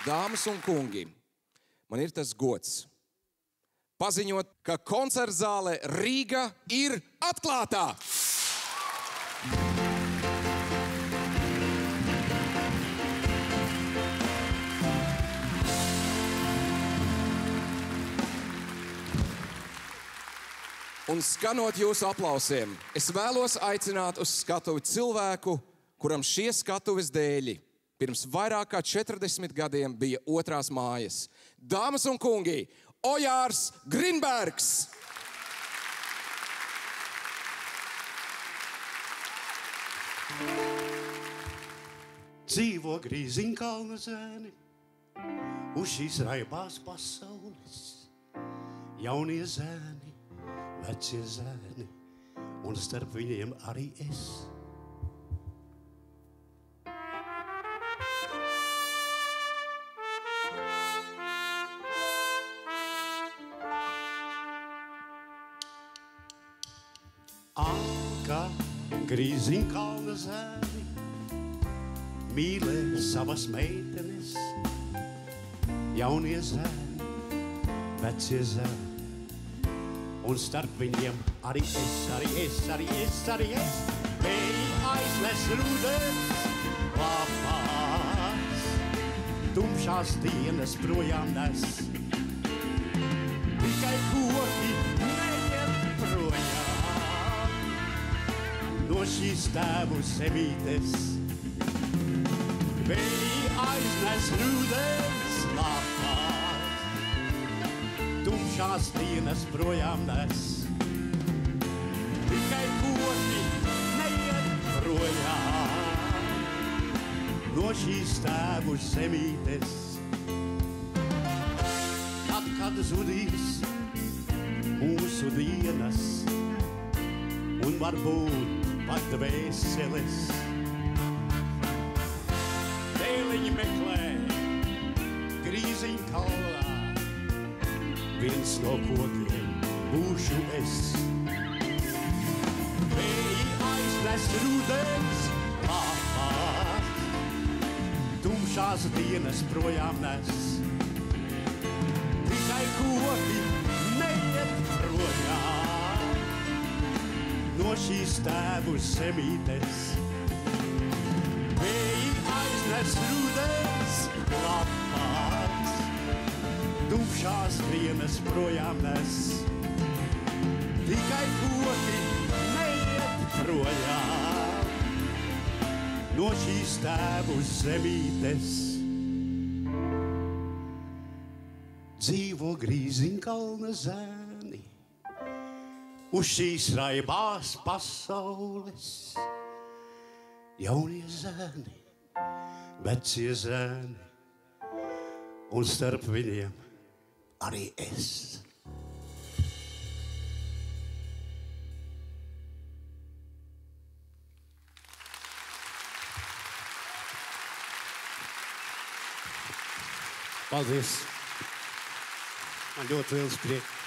Dāmas un kungi, man ir tas gods paziņot, ka koncerta zāle Rīga ir atklāta. Un skanot jūsu aplausiem, es vēlos aicināt uz skatuvi cilvēku, kuram šie skatuves dēļi pirms vairāk kā 40 gadiem bija otrās mājas. Dāmas un kungi, Ojārs Grinbergs! Dzīvo grīziņkalna zēni, uz šīs raibās pasaules. Jaunie zēni, vecie zēni, un starp viņiem arī es. Anka, grīziņkalna zēni, mīlē savas meitenes, jaunie zēni, vecie zēni. Un starp viņiem arī es, arī es, arī es, arī es. Vēji aiznes rudens, lapās, tumšās dienas projām nes. Tēvu zemītes. Vēji aiznes rudens lapās, tumšās dienas projām nes. Tikai koki neiet projām no šīs tēvu zemītes. Tad, kad zudīs mūsu dienas, un varbūt pat dvēseles. Dēliņi meklē grīziņu kalnā, viens no kokiem būšu es. Vēji aiznes rudens lapās, tumšās dienas projām nes. Tikai koki neiet projām no šīs tēvu zemītes. Vēji aiznes rudens lapās, tumšās dienas projām nes. Tikai koki neiet projām no šīs tēvu zemītes. Dzīvo grīziņkalna zēni uz šīs raibās pasaules. Jaunie zēni, vecie zēni, un starp viņiem arī es. Paldies! Man ļoti liels prieks!